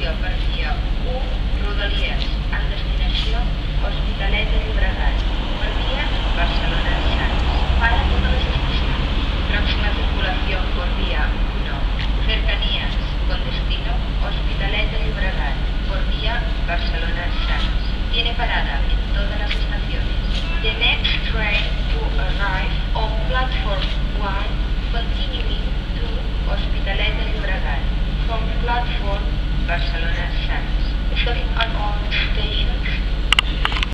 circulació per via 1, Rodalies, en destinació Hospitalet de Llobregat, per vía Barcelona Sants. Para todas las estaciones. Próxima circulación por vía 1, Cercanías, con destino Hospitalet de Llobregat, por vía Barcelona Sants. Tiene parada en todas las estaciones. The next train to arrive on platform 1 Barcelona stands. It's going on all stations.